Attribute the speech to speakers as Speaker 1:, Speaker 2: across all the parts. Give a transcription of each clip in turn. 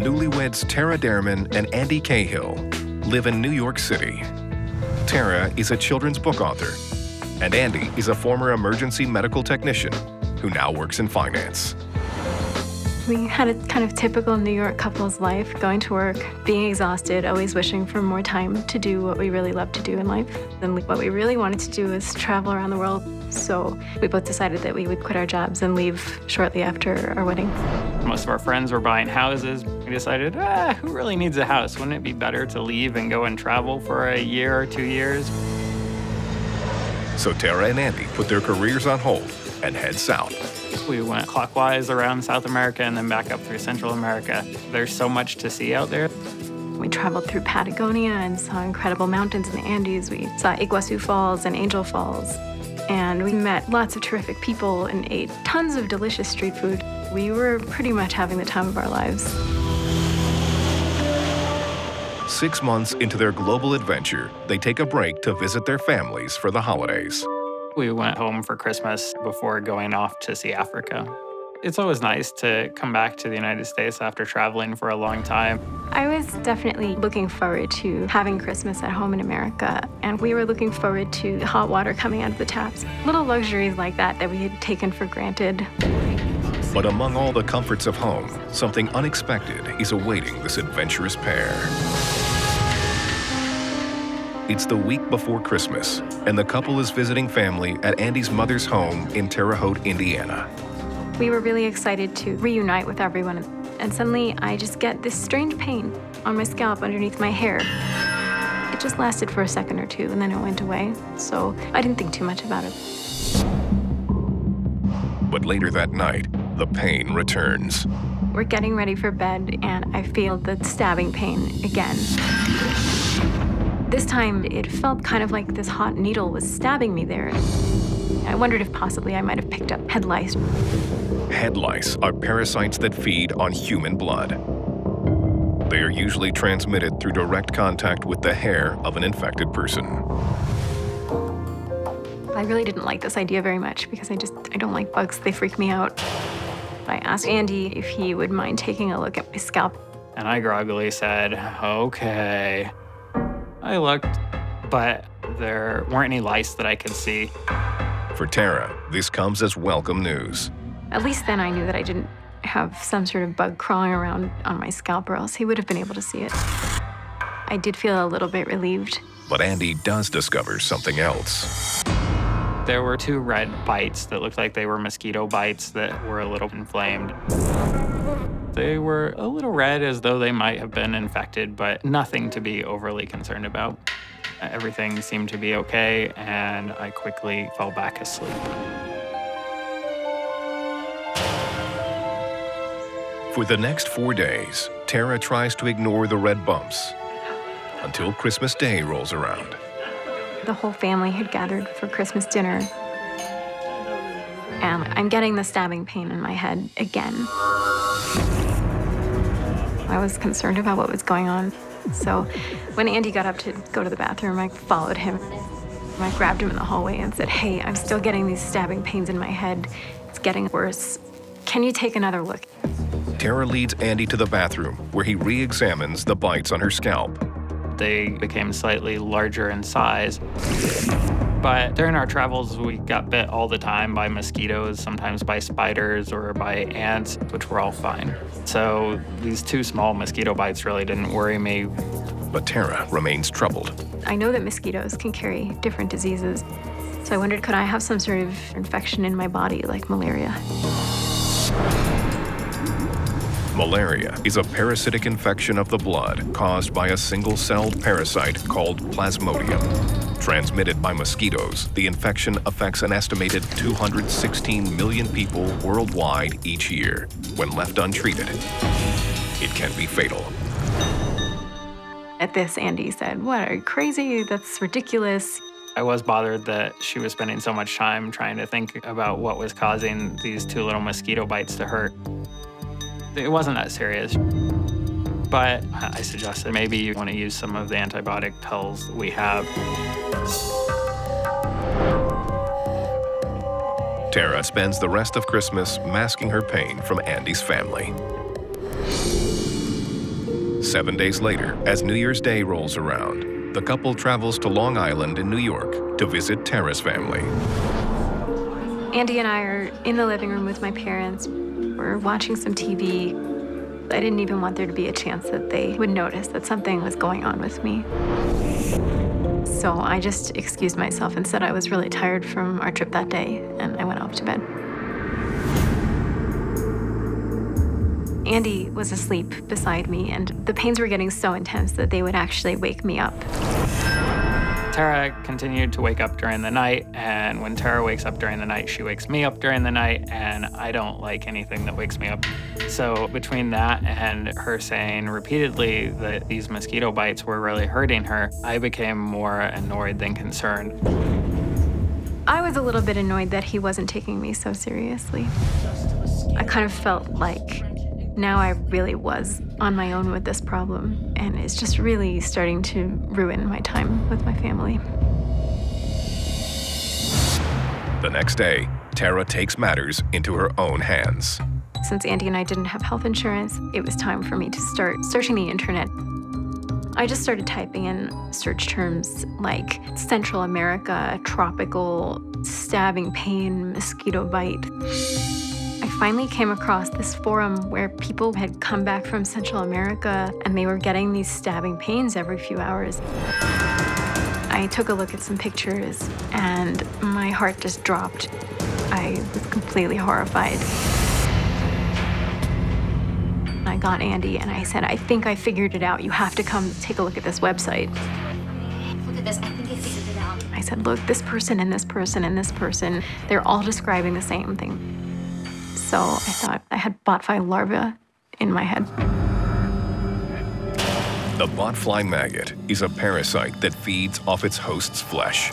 Speaker 1: newlyweds Tara Derman and Andy Cahill live in New York City. Tara is a children's book author, and Andy is a former emergency medical technician who now works in finance.
Speaker 2: We had a kind of typical New York couple's life, going to work, being exhausted, always wishing for more time to do what we really love to do in life. And what we really wanted to do was travel around the world. So we both decided that we would quit our jobs and leave shortly after our wedding.
Speaker 3: Most of our friends were buying houses. We decided, ah, who really needs a house? Wouldn't it be better to leave and go and travel for a year or two years?
Speaker 1: So Tara and Andy put their careers on hold and head south.
Speaker 3: We went clockwise around South America and then back up through Central America. There's so much to see out there.
Speaker 2: We traveled through Patagonia and saw incredible mountains in the Andes. We saw Iguazu Falls and Angel Falls. And we met lots of terrific people and ate tons of delicious street food. We were pretty much having the time of our lives.
Speaker 1: Six months into their global adventure, they take a break to visit their families for the holidays.
Speaker 3: We went home for Christmas before going off to see Africa. It's always nice to come back to the United States after traveling for a long time.
Speaker 2: I was definitely looking forward to having Christmas at home in America, and we were looking forward to hot water coming out of the taps. Little luxuries like that that we had taken for granted.
Speaker 1: But among all the comforts of home, something unexpected is awaiting this adventurous pair. It's the week before Christmas, and the couple is visiting family at Andy's mother's home in Terre Haute, Indiana.
Speaker 2: We were really excited to reunite with everyone, and suddenly I just get this strange pain on my scalp underneath my hair. It just lasted for a second or two, and then it went away, so I didn't think too much about it.
Speaker 1: But later that night, the pain returns.
Speaker 2: We're getting ready for bed, and I feel the stabbing pain again. This time, it felt kind of like this hot needle was stabbing me there. I wondered if possibly I might have picked up head lice.
Speaker 1: Head lice are parasites that feed on human blood. They are usually transmitted through direct contact with the hair of an infected person.
Speaker 2: I really didn't like this idea very much because I just, I don't like bugs. They freak me out. I asked Andy if he would mind taking a look at my scalp.
Speaker 3: And I groggily said, okay. I looked, but there weren't any lice that I could see.
Speaker 1: For Tara, this comes as welcome news.
Speaker 2: At least then I knew that I didn't have some sort of bug crawling around on my scalp, or else he would have been able to see it. I did feel a little bit relieved.
Speaker 1: But Andy does discover something else.
Speaker 3: There were two red bites that looked like they were mosquito bites that were a little inflamed. They were a little red as though they might have been infected, but nothing to be overly concerned about. Everything seemed to be okay, and I quickly fell back asleep.
Speaker 1: For the next four days, Tara tries to ignore the red bumps until Christmas Day rolls around.
Speaker 2: The whole family had gathered for Christmas dinner. And I'm getting the stabbing pain in my head again. I was concerned about what was going on. So when Andy got up to go to the bathroom, I followed him. I grabbed him in the hallway and said, Hey, I'm still getting these stabbing pains in my head. It's getting worse. Can you take another look?
Speaker 1: Tara leads Andy to the bathroom where he re examines the bites on her scalp.
Speaker 3: They became slightly larger in size. But during our travels, we got bit all the time by mosquitoes, sometimes by spiders or by ants, which were all fine. So these two small mosquito bites really didn't worry me.
Speaker 1: But Tara remains troubled.
Speaker 2: I know that mosquitoes can carry different diseases. So I wondered, could I have some sort of infection in my body, like malaria?
Speaker 1: Malaria is a parasitic infection of the blood caused by a single-celled parasite called Plasmodium. Transmitted by mosquitoes, the infection affects an estimated 216 million people worldwide each year. When left untreated, it can be fatal.
Speaker 2: At this, Andy said, What, are you crazy? That's ridiculous.
Speaker 3: I was bothered that she was spending so much time trying to think about what was causing these two little mosquito bites to hurt. It wasn't that serious. But I suggested maybe you want to use some of the antibiotic pills that we have.
Speaker 1: Tara spends the rest of Christmas masking her pain from Andy's family. Seven days later, as New Year's Day rolls around, the couple travels to Long Island in New York to visit Tara's family.
Speaker 2: Andy and I are in the living room with my parents. We're watching some TV. I didn't even want there to be a chance that they would notice that something was going on with me. So I just excused myself and said I was really tired from our trip that day, and I went off to bed. Andy was asleep beside me, and the pains were getting so intense that they would actually wake me up.
Speaker 3: Tara continued to wake up during the night, and when Tara wakes up during the night, she wakes me up during the night, and I don't like anything that wakes me up. So between that and her saying repeatedly that these mosquito bites were really hurting her, I became more annoyed than concerned.
Speaker 2: I was a little bit annoyed that he wasn't taking me so seriously. I kind of felt like now I really was on my own with this problem, and it's just really starting to ruin my time with my family.
Speaker 1: The next day, Tara takes matters into her own hands.
Speaker 2: Since Andy and I didn't have health insurance, it was time for me to start searching the internet. I just started typing in search terms like Central America, tropical, stabbing pain, mosquito bite finally came across this forum where people had come back from Central America and they were getting these stabbing pains every few hours. I took a look at some pictures and my heart just dropped. I was completely horrified. I got Andy and I said, I think I figured it out. You have to come take a look at this website.
Speaker 4: Look at this. I think I figured it out.
Speaker 2: I said, look, this person and this person and this person, they're all describing the same thing. So I thought I had botfly larvae in my head.
Speaker 1: The botfly maggot is a parasite that feeds off its host's flesh.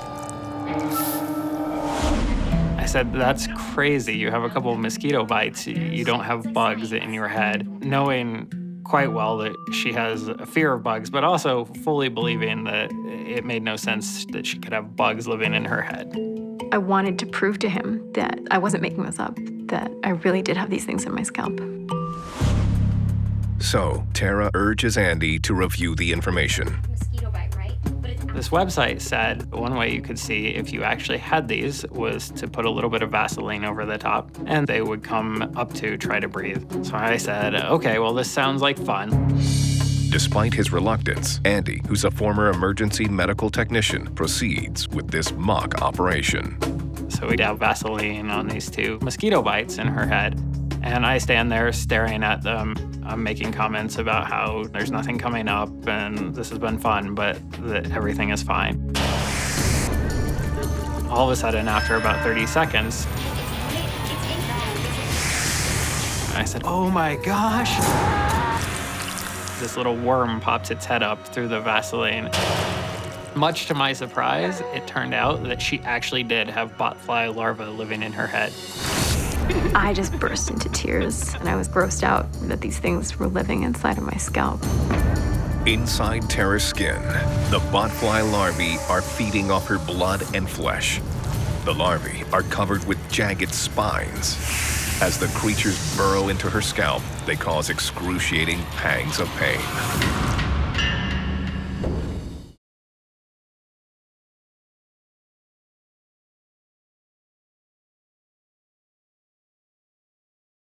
Speaker 3: I said, that's crazy. You have a couple of mosquito bites. You don't have bugs in your head. Knowing quite well that she has a fear of bugs, but also fully believing that it made no sense that she could have bugs living in her head.
Speaker 2: I wanted to prove to him that I wasn't making this up, that I really did have these things in my scalp.
Speaker 1: So, Tara urges Andy to review the information.
Speaker 3: This website said one way you could see if you actually had these was to put a little bit of Vaseline over the top and they would come up to try to breathe. So I said, okay, well, this sounds like fun.
Speaker 1: Despite his reluctance, Andy, who's a former emergency medical technician, proceeds with this mock operation.
Speaker 3: So we dab Vaseline on these two mosquito bites in her head. And I stand there staring at them. I'm making comments about how there's nothing coming up and this has been fun, but that everything is fine. All of a sudden, after about 30 seconds, I said, Oh my gosh this little worm pops its head up through the Vaseline. Much to my surprise, it turned out that she actually did have botfly larvae living in her head.
Speaker 2: I just burst into tears and I was grossed out that these things were living inside of my scalp.
Speaker 1: Inside Tara's skin, the botfly larvae are feeding off her blood and flesh. The larvae are covered with jagged spines. As the creatures burrow into her scalp, they cause excruciating pangs of pain.